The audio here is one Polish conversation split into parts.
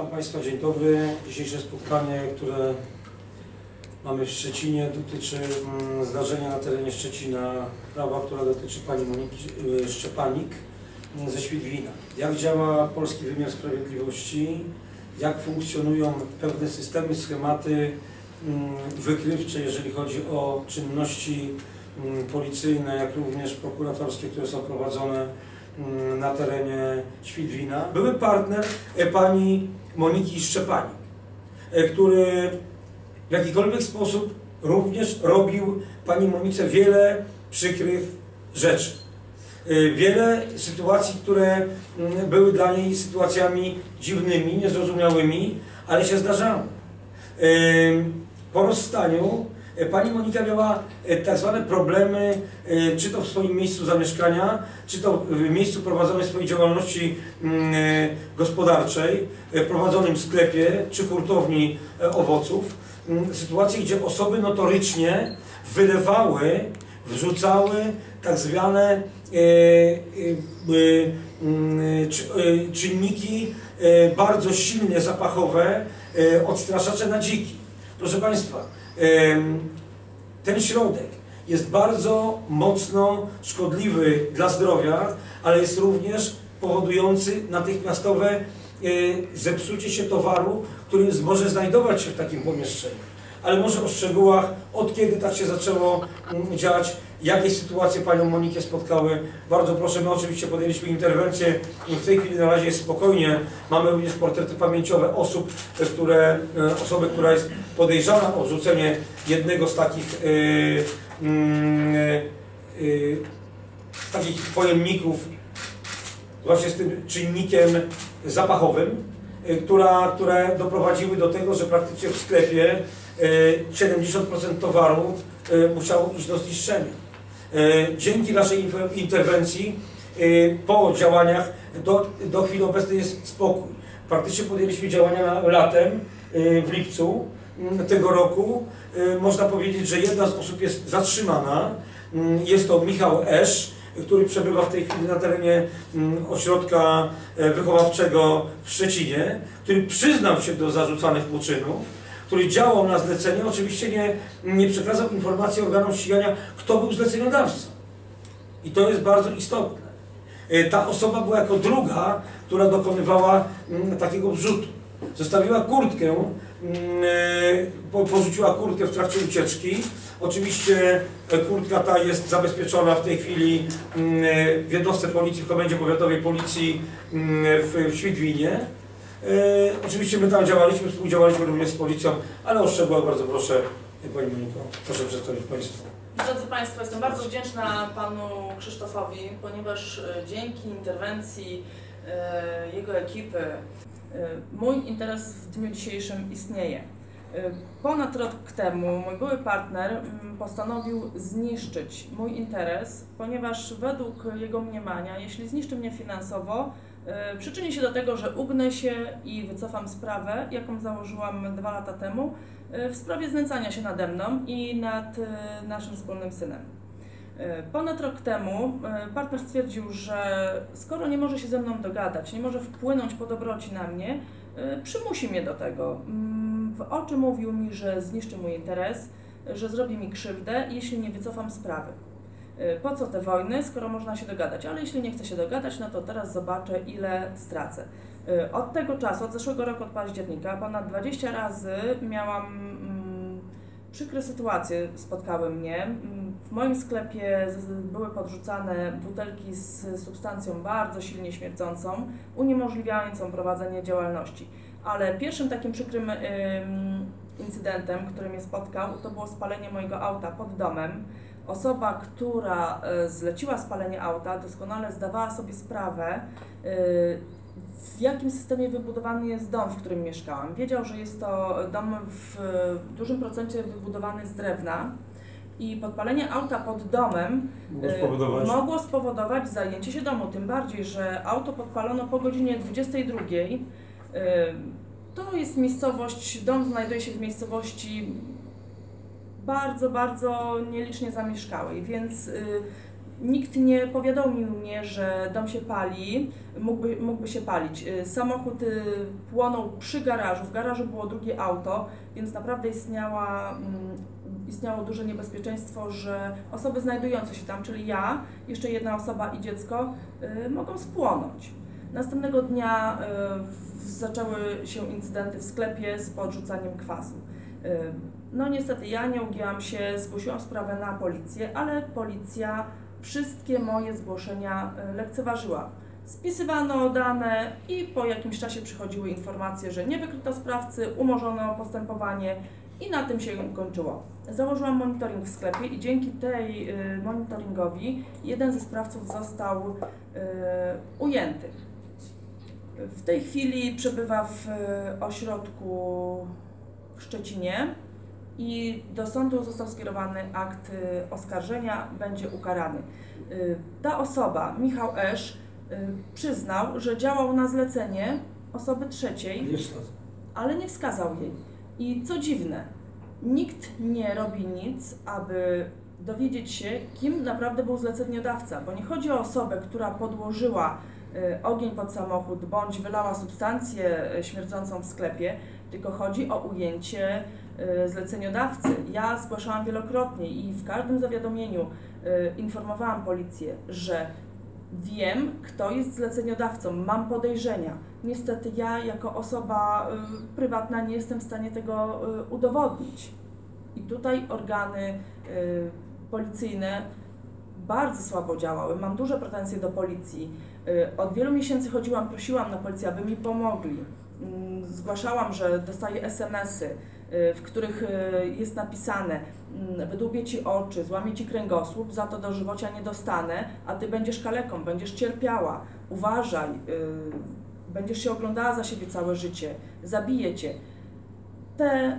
Witam Państwa, dzień dobry. Dzisiejsze spotkanie, które mamy w Szczecinie, dotyczy mm, zdarzenia na terenie Szczecina, prawa, która dotyczy pani Moniki y, Szczepanik mm, ze Świdwina. Jak działa polski wymiar sprawiedliwości, jak funkcjonują pewne systemy, schematy mm, wykrywcze, jeżeli chodzi o czynności policyjne, jak również prokuratorskie, które są prowadzone na terenie Świdwina. Były partner e, pani Moniki Szczepanik, e, który w jakikolwiek sposób również robił pani Monice wiele przykrych rzeczy. E, Wiele sytuacji, które mm, były dla niej sytuacjami dziwnymi, niezrozumiałymi, ale się zdarzały. Po rozstaniu pani Monika miała e, tak zwane problemy, e, czy to w swoim miejscu zamieszkania, czy to w miejscu prowadzonej swojej działalności mm, e, gospodarczej, e, prowadzonym sklepie, czy hurtowni e, owoców. Mm, Sytuacje, gdzie osoby notorycznie wylewały, wrzucały tak zwane e, e, e, mm, czy- e, czynniki e, bardzo silnie zapachowe, e, odstraszacze na dziki. Proszę Państwa, ten środek jest bardzo mocno szkodliwy dla zdrowia, ale jest również powodujący natychmiastowe e, zepsucie się towaru, który może znajdować się w takim pomieszczeniu. Ale może o szczegółach, od kiedy tak się zaczęło mm, dziać, jakie sytuacje Panią Monikę spotkały. Bardzo proszę, my oczywiście podjęliśmy interwencję. W tej chwili na razie jest spokojnie. Mamy również portrety pamięciowe osób, e, które, e, osoby, która jest podejrzana o rzucenie jednego z takich, e, mm, e, e, takich pojemników właśnie z tym czynnikiem zapachowym, y, która, które doprowadziły do tego, że praktycznie w sklepie 70% towaru y, musiało iść do zniszczenia. Y, Dzięki naszej interwencji po działaniach do, do chwili obecnej jest spokój. Praktycznie podjęliśmy działania latem, w lipcu tego roku. Można powiedzieć, że jedna z osób jest zatrzymana. Jest to Michał Esz, który przebywa w tej chwili na terenie ośrodka e, wychowawczego w Szczecinie, który przyznał się do zarzucanych mu czynów, który działał na zlecenie, oczywiście nie, nie przekazał informacji organom ścigania, kto był zleceniodawcą. I to jest bardzo istotne. E, Ta osoba była jako druga, która dokonywała mm, takiego wrzutu. Zostawiła kurtkę, mm, e, po- porzuciła kurtkę w trakcie ucieczki. Oczywiście e, kurtka ta jest zabezpieczona w tej chwili mm, w jednostce policji, w Komendzie Powiatowej Policji w Świdwinie. E, Oczywiście my tam działaliśmy, współdziałaliśmy również z policją, ale o szczegółach bardzo proszę Pani Moniko, proszę przedstawić Państwu. Drodzy Państwo, jestem bardzo wdzięczna Panu Krzysztofowi, ponieważ e, dzięki interwencji e, jego ekipy mój interes w dniu dzisiejszym istnieje. Ponad rok temu mój były partner mm, postanowił zniszczyć mój interes, ponieważ według jego mniemania, jeśli zniszczy mnie finansowo, przyczyni się do tego, że ugnę się i wycofam sprawę, jaką założyłam dwa lata temu, e, w sprawie znęcania się nade mną i nad e, naszym wspólnym synem. E, Ponad rok temu e, partner stwierdził, że skoro nie może się ze mną dogadać, nie może wpłynąć po dobroci na mnie, e, przymusi mnie do tego. Mm, W oczy mówił mi, że zniszczy mój interes, że zrobi mi krzywdę, jeśli nie wycofam sprawy. E, Po co te wojny, skoro można się dogadać? Ale jeśli nie chcę się dogadać, no to teraz zobaczę, ile stracę. E, Od tego czasu, od zeszłego roku, od października, ponad 20 razy miałam mm, przykre sytuacje spotkały mnie. Mm, W moim sklepie były podrzucane butelki z substancją bardzo silnie śmierdzącą, uniemożliwiającą prowadzenie działalności. Ale pierwszym takim przykrym ym, incydentem, który mnie spotkał, to było spalenie mojego auta pod domem. Osoba, która y, zleciła spalenie auta, doskonale zdawała sobie sprawę, y, w jakim systemie wybudowany jest dom, w którym mieszkałam. Wiedział, że jest to dom w dużym procencie wybudowany z drewna i podpalenie auta pod domem Mogło spowodować. mogło spowodować zajęcie się domu. Tym bardziej, że auto podpalono po godzinie 22. Y, To jest miejscowość, dom znajduje się w miejscowości bardzo, bardzo nielicznie zamieszkałej, więc y, Nikt nie powiadomił mnie, że dom się pali, mógłby, mógłby się palić. Y, Samochód y, płonął przy garażu, w garażu było drugie auto, więc naprawdę istniała, mm, istniało duże niebezpieczeństwo, że osoby znajdujące się tam, czyli ja, jeszcze jedna osoba i dziecko, mogą spłonąć. Następnego dnia zaczęły się incydenty w sklepie z podrzucaniem kwasu. No niestety ja nie ugięłam się, zgłosiłam sprawę na policję, ale policja wszystkie moje zgłoszenia y, lekceważyła. Spisywano dane i po jakimś czasie przychodziły informacje, że nie wykryto sprawcy, umorzono postępowanie i na tym się kończyło. Założyłam monitoring w sklepie i dzięki tej y, monitoringowi jeden ze sprawców został y, ujęty. W tej chwili przebywa w ośrodku w Szczecinie i do sądu został skierowany akt y, oskarżenia, będzie ukarany. Y, Ta osoba, Michał Esz, y, przyznał, że działał na zlecenie osoby trzeciej, ale nie wskazał jej. I co dziwne, nikt nie robi nic, aby dowiedzieć się, kim naprawdę był zleceniodawca, bo nie chodzi o osobę, która podłożyła ogień pod samochód bądź wylała substancję śmierdzącą w sklepie, tylko chodzi o ujęcie y, zleceniodawcy. Ja zgłaszałam wielokrotnie i w każdym zawiadomieniu y, informowałam policję, że wiem, kto jest zleceniodawcą, mam podejrzenia. Niestety ja jako osoba y, prywatna nie jestem w stanie tego udowodnić. I tutaj organy policyjne bardzo słabo działały. Mam duże pretensje do policji. Od wielu miesięcy chodziłam, prosiłam na policję, aby mi pomogli. Mm, Zgłaszałam, że dostaję SMS-y, y, w których y, jest napisane mm, wydłubię Ci oczy, złamię Ci kręgosłup, za to dożywocia nie dostanę, a Ty będziesz kaleką, będziesz cierpiała. Uważaj, y, będziesz się oglądała za siebie całe życie, zabiję Cię. Te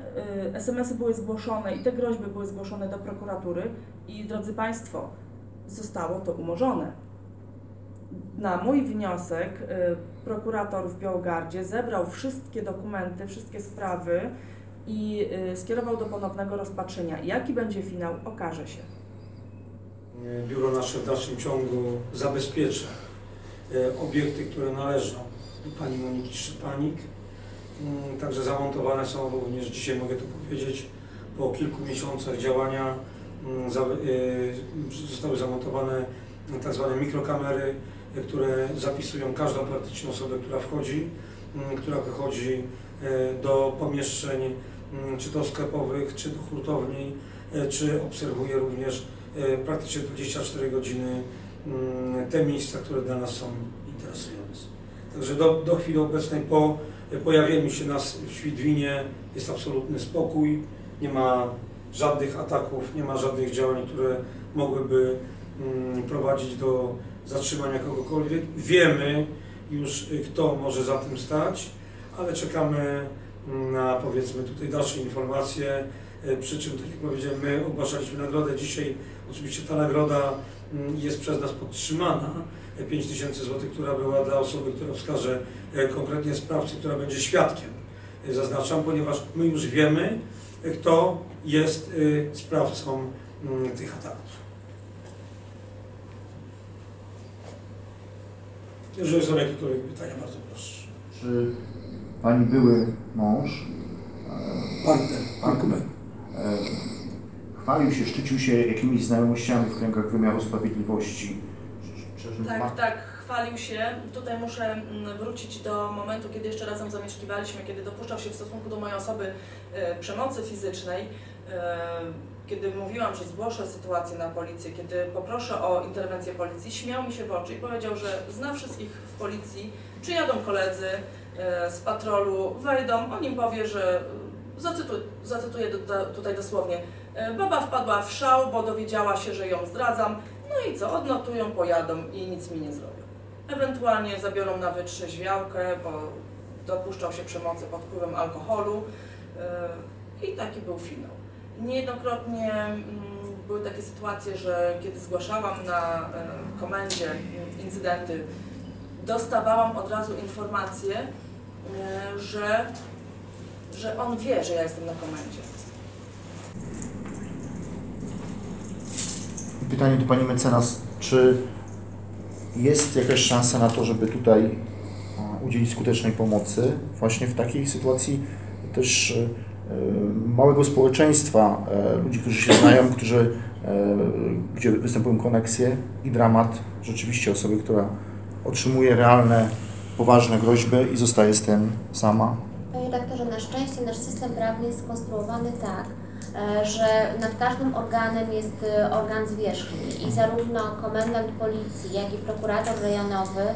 SMS-y były zgłoszone i te groźby były zgłoszone do prokuratury i drodzy Państwo, zostało to umorzone. Na mój wniosek y, prokurator w Białogardzie zebrał wszystkie dokumenty, wszystkie sprawy i y, skierował do ponownego rozpatrzenia. Jaki będzie finał, okaże się. E, Biuro nasze w dalszym ciągu zabezpiecza obiekty, które należą do pani Moniki Szczepanik. Mm, Także zamontowane są również, dzisiaj mogę to powiedzieć, po kilku miesiącach działania mm, zostały zamontowane tak zwane mikrokamery, które zapisują każdą praktycznie osobę, która wchodzi, mm, która wychodzi e, do pomieszczeń, mm, czy to sklepowych, czy do hurtowni, e, czy obserwuje również e, praktycznie 24 godziny mm, te miejsca, które dla nas są interesujące. Także do, do chwili obecnej po pojawieniu się nas w Świdwinie jest absolutny spokój, nie ma żadnych ataków, nie ma żadnych działań, które mogłyby prowadzić do zatrzymania kogokolwiek. Wiemy już, y, kto może za tym stać, ale czekamy mm, na powiedzmy tutaj dalsze informacje. E, Przy czym, tak jak powiedziałem, my ogłaszaliśmy nagrodę. Dzisiaj oczywiście ta nagroda mm, jest przez nas podtrzymana. 5 tysięcy złotych, która była dla osoby, która wskaże e, konkretnie sprawcę, która będzie świadkiem. Zaznaczam, ponieważ my już wiemy, kto jest sprawcą mm, tych ataków. Jeżeli są jakiekolwiek pytania, bardzo proszę. Czy pani były mąż Partner, argument. e, chwalił się, szczycił się jakimiś znajomościami w kręgach wymiaru sprawiedliwości? Czy, czy, czy ma- Tak, tak, chwalił się. Tutaj muszę mm, wrócić do momentu, kiedy jeszcze razem zamieszkiwaliśmy, kiedy dopuszczał się w stosunku do mojej osoby e, przemocy fizycznej. Kiedy mówiłam, że zgłoszę sytuację na policję, kiedy poproszę o interwencję policji, śmiał mi się w oczy i powiedział, że zna wszystkich w policji, przyjadą koledzy e, z patrolu, wejdą, on im powie, że e, zacytuję, zacytuję tutaj dosłownie, e, baba wpadła w szał, bo dowiedziała się, że ją zdradzam, no i co, odnotują, pojadą i nic mi nie zrobią. Ewentualnie zabiorą na wytrzeźwiałkę, bo dopuszczał się przemocy pod wpływem alkoholu i taki był finał. Niejednokrotnie mm, były takie sytuacje, że kiedy zgłaszałam na y, komendzie y, incydenty, dostawałam od razu informację, y, że, że on wie, że ja jestem na komendzie. Pytanie do pani mecenas. Czy jest jakaś szansa na to, żeby tutaj a, udzielić skutecznej pomocy właśnie w takiej sytuacji też e, e, małego społeczeństwa, e, ludzi, którzy się znają, którzy, e, gdzie występują koneksje i dramat rzeczywiście osoby, która otrzymuje realne, poważne groźby i zostaje z tym sama. Panie redaktorze, na szczęście nasz system prawny jest skonstruowany tak, e, że nad każdym organem jest e, organ zwierzchni i zarówno komendant policji, jak i prokurator rejonowy e,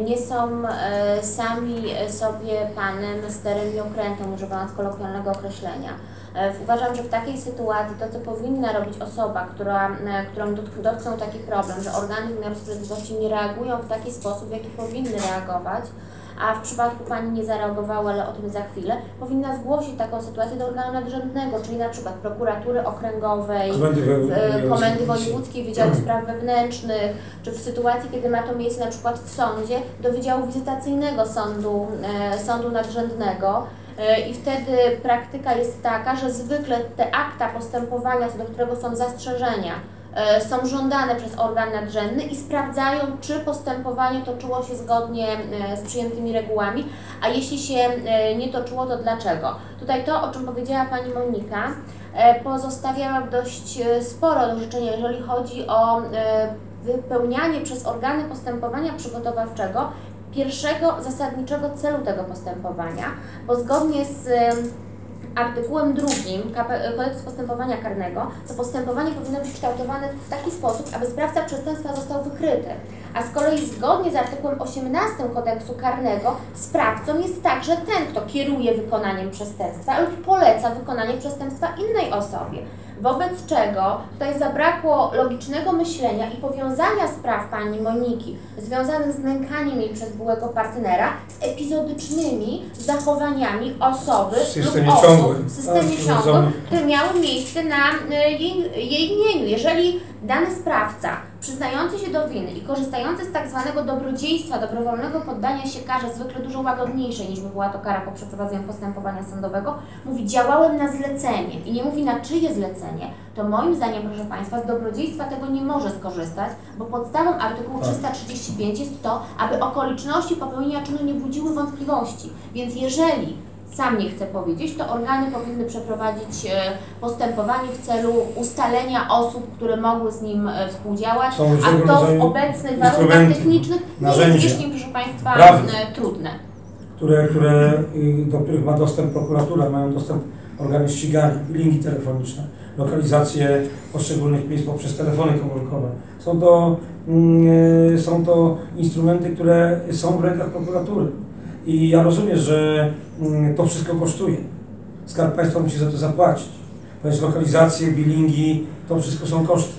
nie są e, sami sobie panem, sterem i okrętem, używając kolokwialnego określenia. E, Uważam, że w takiej sytuacji to, co powinna robić osoba, która, e, którą dotk- dotknął taki problem, że organy wymiaru sprawiedliwości nie reagują w taki sposób, w jaki powinny reagować, a w przypadku Pani nie zareagowała, ale o tym za chwilę, powinna zgłosić taką sytuację do organu nadrzędnego, czyli na przykład prokuratury okręgowej, Komendy e, Komendy Wojewódzkiej Wydziału Spraw Wewnętrznych, czy w sytuacji, kiedy ma to miejsce na przykład w sądzie, do Wydziału Wizytacyjnego Sądu, e, sądu Nadrzędnego. E, I wtedy praktyka jest taka, że zwykle te akta postępowania, co do którego są zastrzeżenia, są żądane przez organ nadrzędny i sprawdzają, czy postępowanie toczyło się zgodnie e, z przyjętymi regułami, a jeśli się e, nie toczyło, to dlaczego. Tutaj to, o czym powiedziała Pani Monika, e, pozostawia dość e, sporo do życzenia, jeżeli chodzi o e, wypełnianie przez organy postępowania przygotowawczego pierwszego zasadniczego celu tego postępowania, bo zgodnie z e, artykułem drugim Kodeksu Postępowania Karnego, to postępowanie powinno być kształtowane w taki sposób, aby sprawca przestępstwa został wykryty. A z kolei zgodnie z artykułem 18 Kodeksu Karnego sprawcą jest także ten, kto kieruje wykonaniem przestępstwa lub poleca wykonanie przestępstwa innej osobie. Wobec czego tutaj zabrakło logicznego myślenia i powiązania spraw pani Moniki związanych z nękaniem jej przez byłego partnera z epizodycznymi zachowaniami osoby W systemie lub osób ciągłym. w systemie Tak, ciągłym, które miały miejsce na y, jej, jej imieniu. Jeżeli dany sprawca przyznający się do winy i korzystający z tak zwanego dobrodziejstwa, dobrowolnego poddania się karze, zwykle dużo łagodniejszej niż by była to kara po przeprowadzeniu postępowania sądowego, mówi działałem na zlecenie i nie mówi na czyje zlecenie, to moim zdaniem, proszę Państwa, z dobrodziejstwa tego nie może skorzystać, bo podstawą artykułu Tak. 335 jest to, aby okoliczności popełnienia czynu nie budziły wątpliwości. Więc jeżeli sam nie chce powiedzieć, to organy powinny przeprowadzić e, postępowanie w celu ustalenia osób, które mogły z nim e, współdziałać, a to w obecnych warunkach technicznych nie narzędzia, jest wierzchnim, proszę Państwa, e, trudne. które, które, do których ma dostęp prokuratura, mają dostęp organy ścigania, linki telefoniczne, lokalizacje poszczególnych miejsc poprzez telefony komórkowe. Są to, mm, są to instrumenty, które są w rękach prokuratury. I ja rozumiem, że mm, to wszystko kosztuje. Skarb Państwa musi za to zapłacić. Ponieważ lokalizacje, bilingi, to wszystko są koszty.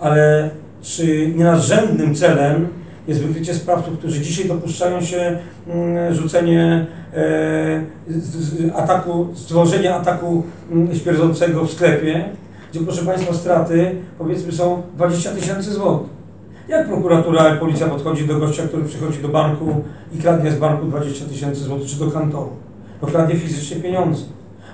Ale czy nienadrzędnym celem jest wykrycie sprawców, którzy dzisiaj dopuszczają się mm, rzucenie e, ataku, stworzenia ataku mm, śmierdzącego w sklepie, gdzie proszę Państwa straty powiedzmy są 20 tysięcy złotych. Jak prokuratura, jak policja podchodzi do gościa, który przychodzi do banku i kradnie z banku 20 tysięcy złotych, czy do kantoru? No kradnie fizycznie pieniądze,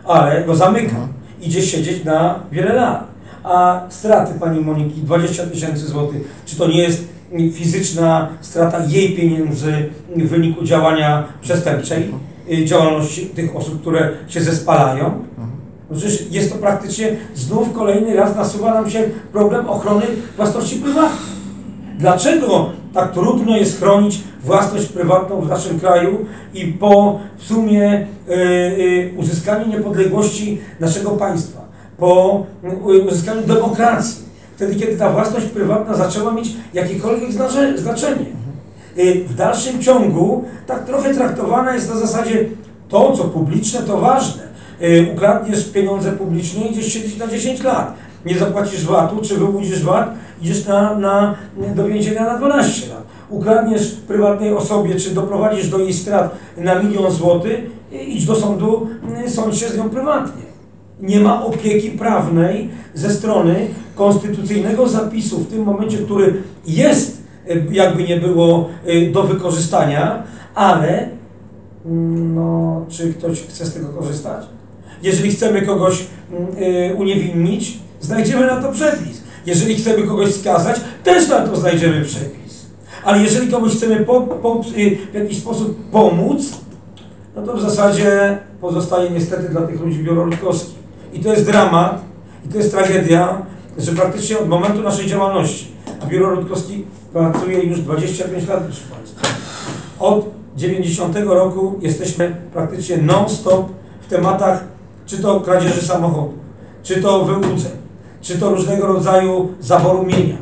ale go zamyka, idzie siedzieć na wiele lat. A straty pani Moniki 20 tysięcy złotych, czy to nie jest fizyczna strata jej pieniędzy w wyniku działania przestępczej, y, działalności tych osób, które się zespalają? No Przecież jest to praktycznie znów kolejny raz nasuwa nam się problem ochrony własności prywatnej. Dlaczego tak trudno jest chronić własność prywatną w naszym kraju i po w sumie y, y, uzyskaniu niepodległości naszego państwa, po y, uzyskaniu demokracji, wtedy kiedy ta własność prywatna zaczęła mieć jakiekolwiek znacze- znaczenie. W dalszym ciągu tak trochę traktowana jest na zasadzie to, co publiczne, to ważne. Ukradniesz pieniądze publiczne, idziesz siedzieć na 10 lat. Nie zapłacisz VAT-u, czy wyłudzisz VAT, idziesz na, na, do więzienia na 12 lat. Ukradniesz prywatnej osobie, czy doprowadzisz do jej strat na milion złotych, idź do sądu, y, sądź się z nią prywatnie. Nie ma opieki prawnej ze strony konstytucyjnego zapisu w tym momencie, który jest y, jakby nie było y, do wykorzystania, ale mm, no, czy ktoś chce z tego korzystać? Jeżeli chcemy kogoś mm, y, uniewinnić, znajdziemy na to przepis. Jeżeli chcemy kogoś skazać, też na to znajdziemy przepis. Ale jeżeli komuś chcemy po, po, y, w jakiś sposób pomóc, no to w zasadzie pozostaje niestety dla tych ludzi biuro ludzkowskie. I to jest dramat, i to jest tragedia, że praktycznie od momentu naszej działalności, a biuro Rutkowski pracuje już 25 lat, proszę Państwa. Od 90 roku jesteśmy praktycznie non-stop w tematach, czy to kradzieży samochodu, czy to wyłudzeń, czy to różnego rodzaju zaboru mienia.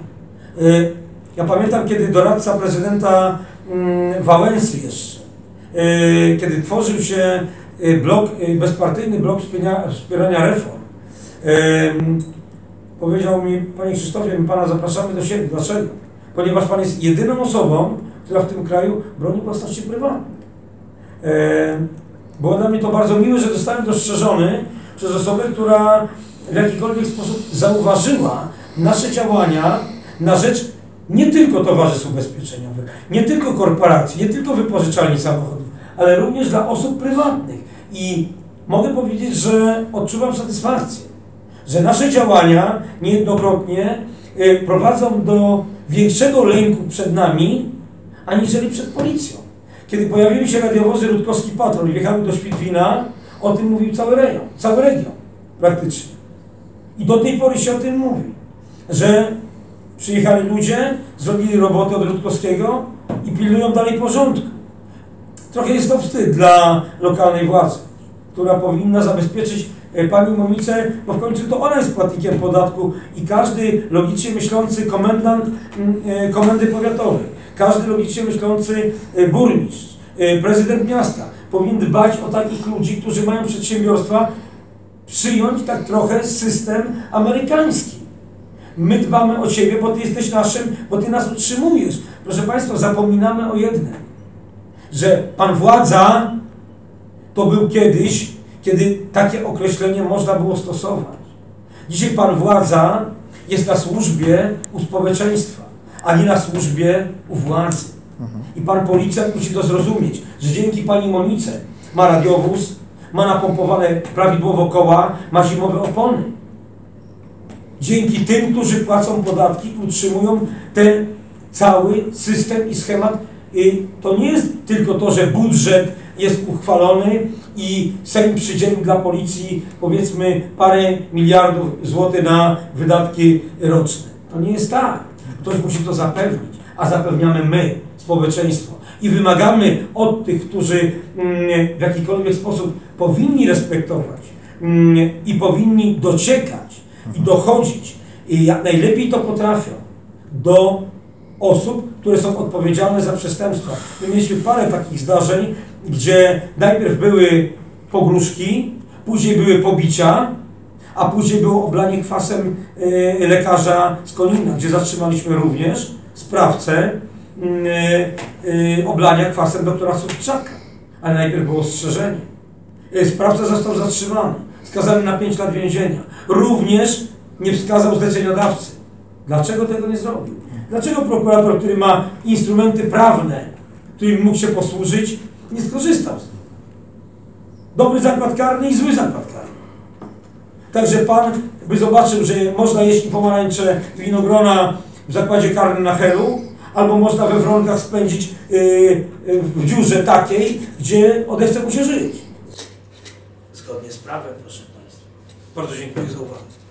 Y, Ja pamiętam, kiedy doradca prezydenta mm, Wałęsy jeszcze, y, kiedy tworzył się y, blok, bezpartyjny blok wspierania, reform, powiedział mi, Panie Krzysztofie, my Pana zapraszamy do siebie. Dlaczego? Ponieważ Pan jest jedyną osobą, która w tym kraju broni własności prywatnej. Było dla mnie to bardzo miłe, że zostałem dostrzeżony przez osobę, która w jakikolwiek sposób zauważyła nasze działania na rzecz nie tylko towarzystw ubezpieczeniowych, nie tylko korporacji, nie tylko wypożyczalni samochodów, ale również dla osób prywatnych. I mogę powiedzieć, że odczuwam satysfakcję że nasze działania niejednokrotnie y, prowadzą do większego lęku przed nami, aniżeli przed policją. Kiedy pojawiły się radiowozy Rutkowski Patrol i wjechały do Świdwina, o tym mówił cały rejon, cały region praktycznie. I do tej pory się o tym mówi, że przyjechali ludzie, zrobili robotę od Rutkowskiego i pilnują dalej porządku. Trochę jest to wstyd dla lokalnej władzy, która powinna zabezpieczyć e, pani Monicę, bo w końcu to ona jest płatnikiem podatku i każdy logicznie myślący komendant mm, e, komendy powiatowej, każdy logicznie myślący e, burmistrz, prezydent miasta powinien dbać o takich ludzi, którzy mają przedsiębiorstwa, przyjąć tak trochę system amerykański. My dbamy o Ciebie, bo Ty jesteś naszym, bo Ty nas utrzymujesz. Proszę Państwa, zapominamy o jednym, że Pan Władza to był kiedyś, kiedy takie określenie można było stosować. Dzisiaj Pan Władza jest na służbie u społeczeństwa, a nie na służbie u władzy. I Pan Policjant musi to zrozumieć, że dzięki Pani Monice ma radiowóz, ma napompowane prawidłowo koła, ma zimowe opony. Dzięki tym, którzy płacą podatki, utrzymują ten cały system i schemat. To nie jest tylko to, że budżet jest uchwalony i Sejm przydzielił dla policji powiedzmy parę miliardów złotych na wydatki roczne. To nie jest tak. Ktoś musi to zapewnić, a zapewniamy my, społeczeństwo. I wymagamy od tych, którzy mm, w jakikolwiek sposób powinni respektować mm, i powinni dociekać i dochodzić, i jak najlepiej to potrafią, do osób, które są odpowiedzialne za przestępstwa. My mieliśmy parę takich zdarzeń, gdzie najpierw były pogróżki, później były pobicia, a później było oblanie kwasem e, lekarza z Konina, gdzie zatrzymaliśmy również sprawcę mm, e, e, oblania kwasem doktora Sutczaka. Ale najpierw było ostrzeżenie. Sprawca został zatrzymany, skazany na 5 lat więzienia. Również nie wskazał zleceniodawcy. Dlaczego tego nie zrobił? Dlaczego prokurator, który ma instrumenty prawne, którym mógł się posłużyć, nie skorzystał z nich? Dobry zakład karny i zły zakład karny. Także pan by zobaczył, że można jeść pomarańcze winogrona w zakładzie karnym na Helu, albo można we Wronkach spędzić yy, yy, w dziurze takiej, gdzie odechce mu się żyć. Prawem, proszę Państwa. Bardzo dziękuję za uwagę.